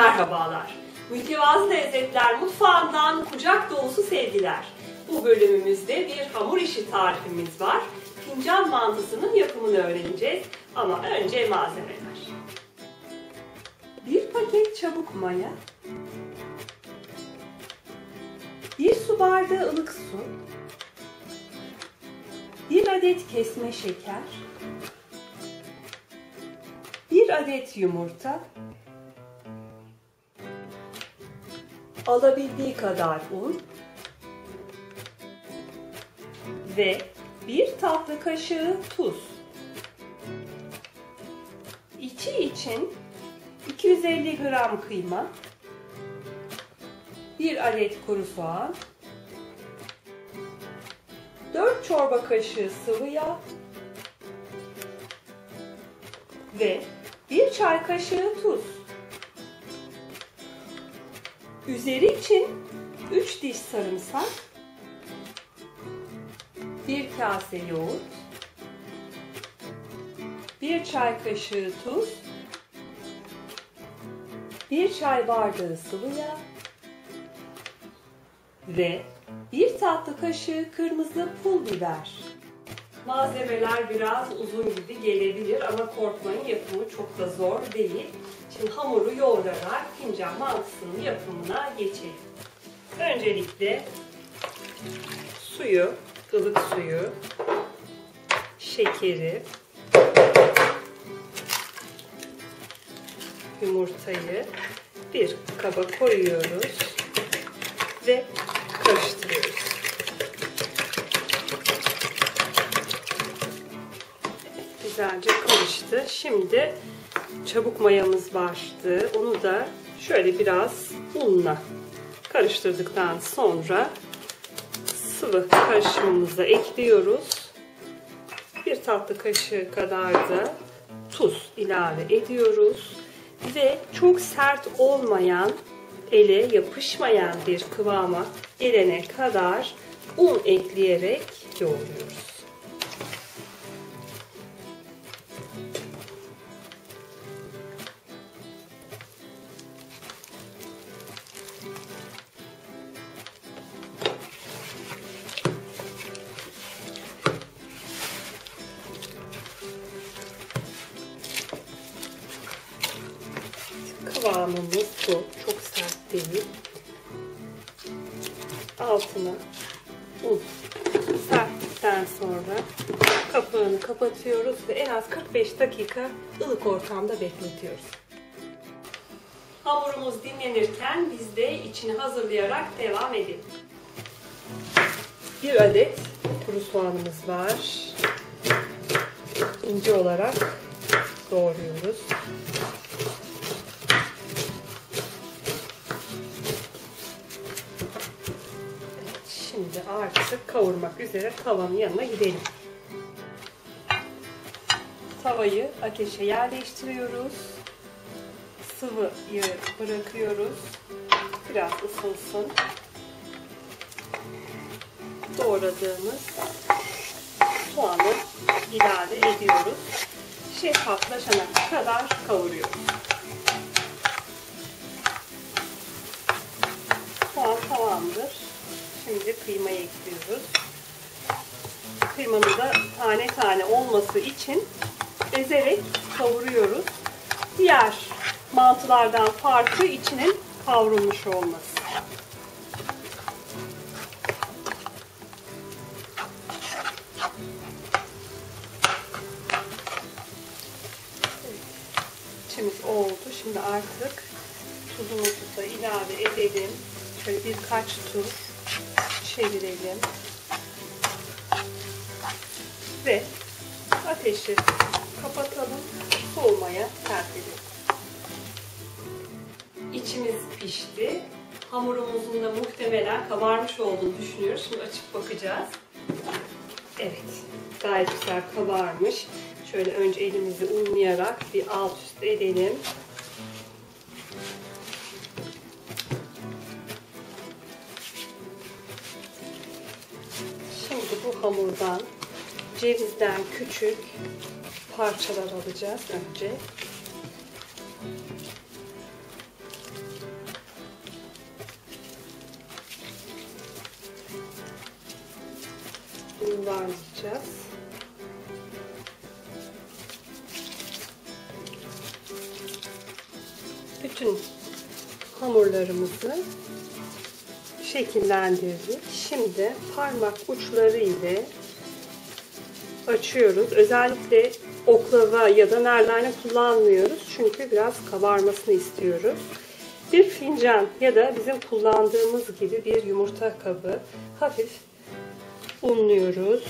Merhabalar. Mütevazı Lezzetler Mutfağından kucak dolusu sevgiler. Bu bölümümüzde bir hamur işi tarifimiz var. Fincan mantısının yapımını öğreneceğiz. Ama önce malzemeler. Bir paket çabuk maya, bir su bardağı ılık su, bir adet kesme şeker, bir adet yumurta, alabildiği kadar un ve bir tatlı kaşığı tuz. İçi için 250 gram kıyma, bir adet kuru soğan, 4 çorba kaşığı sıvı yağ ve 1 çay kaşığı tuz. Üzeri için 3 diş sarımsak, 1 kase yoğurt, 1 çay kaşığı tuz, 1 çay bardağı sıvı yağ ve 1 tatlı kaşığı kırmızı pul biber. Malzemeler biraz uzun gibi gelebilir ama korkmayın yapımı çok da zor değil. Şimdi hamuru yoğurarak fincan mantısının yapımına geçelim. Öncelikle suyu, ılık suyu, şekeri, yumurtayı bir kaba koyuyoruz ve karıştırıyoruz. Güzelce karıştı. Şimdi çabuk mayamız vardı. Onu da şöyle biraz unla karıştırdıktan sonra sıvı karışımımıza ekliyoruz. Bir tatlı kaşığı kadar da tuz ilave ediyoruz. Ve çok sert olmayan, ele yapışmayan bir kıvama gelene kadar un ekleyerek yoğuruyoruz. Bu. Çok sert değil. Altına un serptikten sonra kapağını kapatıyoruz ve en az 45 dakika ılık ortamda bekletiyoruz. Hamurumuz dinlenirken biz de içini hazırlayarak devam edelim. Bir adet kuru soğanımız var. İnce olarak doğruyoruz. Artık kavurmak üzere tavanın yanına gidelim. Tavayı ateşe yerleştiriyoruz. Sıvıyı bırakıyoruz. Biraz ısınsın. Doğradığımız soğanı ilave ediyoruz. Şeffaflaşana kadar kavuruyoruz. Soğan tamamdır. Şimdi kıymayı ekliyoruz. Kıymamız da tane tane olması için ezerek kavuruyoruz. Diğer mantılardan farkı içinin kavrulmuş olması. İçimiz oldu. Şimdi artık tuzumuzu da ilave edelim. Şöyle birkaç tur çevirelim. Ve ateşi kapatalım. Soğumaya terk edelim. İçimiz pişti. Hamurumuzun da muhtemelen kabarmış olduğunu düşünüyoruz. Şimdi açıp bakacağız. Evet. Gayet güzel kabarmış. Şöyle önce elimizi unlayarak bir alt üst edelim. Bundan cevizden küçük parçalar alacağız önce. Yuvarlayacağız. Bütün hamurlarımızı şekillendirdik. Şimdi parmak uçları ile açıyoruz. Özellikle oklava ya da nerdane kullanmıyoruz. Çünkü biraz kabarmasını istiyoruz. Bir fincan ya da bizim kullandığımız gibi bir yumurta kabı hafif unluyoruz.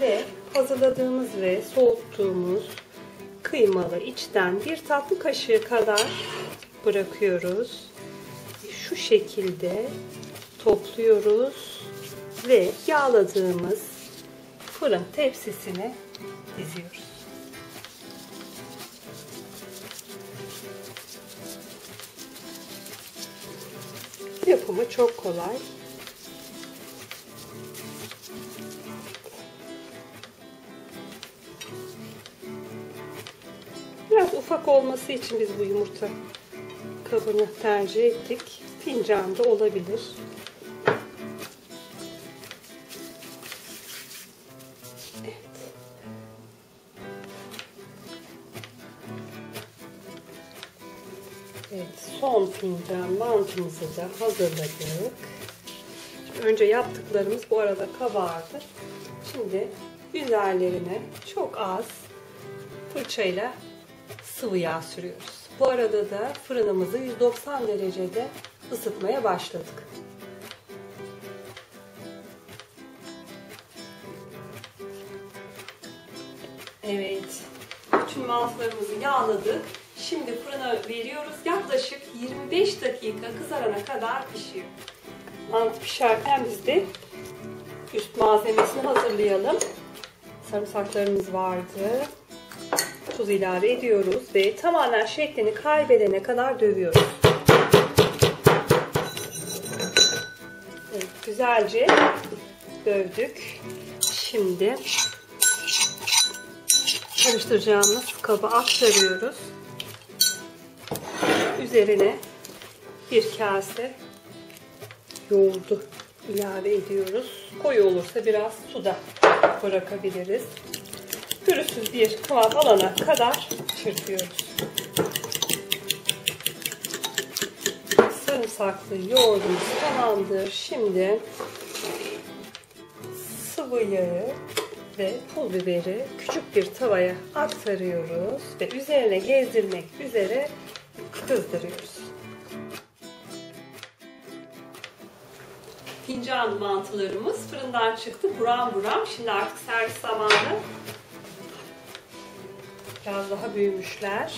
Ve hazırladığımız ve soğuttuğumuz kıymalı içten bir tatlı kaşığı kadar bırakıyoruz. Şu şekilde topluyoruz ve yağladığımız fırın tepsisine diziyoruz. Yapımı çok kolay. Biraz ufak olması için biz bu yumurta kabını tercih ettik. Fincan da olabilir. Son fincan mantımızı da hazırladık. Önce yaptıklarımız bu arada kabardı. Şimdi üzerlerine çok az fırçayla sıvı yağ sürüyoruz. Bu arada da fırınımızı 190 derecede ısıtmaya başladık. Evet. Bütün mantılarımızı yağladık. Şimdi fırına veriyoruz. Yaklaşık 25 dakika kızarana kadar pişiyor. Mantı pişerken biz de üst malzemesini hazırlayalım. Sarımsaklarımız vardı. Tuz ilave ediyoruz ve tamamen şeklini kaybedene kadar dövüyoruz. Evet, güzelce dövdük. Şimdi karıştıracağımız kaba aktarıyoruz. Üzerine bir kase yoğurdu ilave ediyoruz. Koyu olursa biraz suda bırakabiliriz. Pürüzsüz bir kıvam alana kadar çırpıyoruz. Sarımsaklı yoğurdumuz tamamdır. Şimdi sıvı yağı ve pul biberi küçük bir tavaya aktarıyoruz ve üzerine gezdirmek üzere kızdırıyoruz. Fincan mantılarımız fırından çıktı. Buram buram. Şimdi artık servis zamanı. Biraz daha büyümüşler.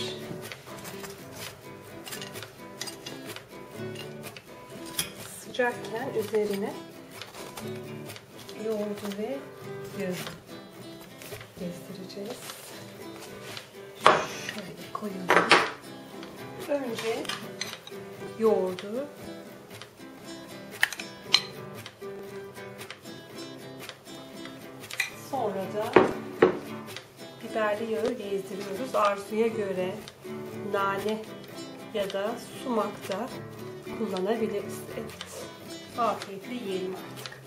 Sıcakken üzerine yoğurdu ve yağı gezdireceğiz. Şöyle koyalım. Önce yoğurdu sonra da biberli yağı gezdiriyoruz. Arzuya göre nane ya da sumak da kullanabiliriz. Evet. Afiyetle yiyelim artık.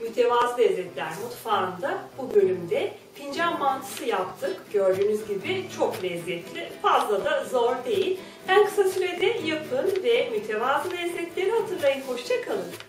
Mütevazı Lezzetler Mutfağı'nda bu bölümde fincan mantısı yaptık. Gördüğünüz gibi çok lezzetli. Fazla da zor değil. En kısa sürede yapın ve mütevazı lezzetleri hatırlayın. Hoşçakalın.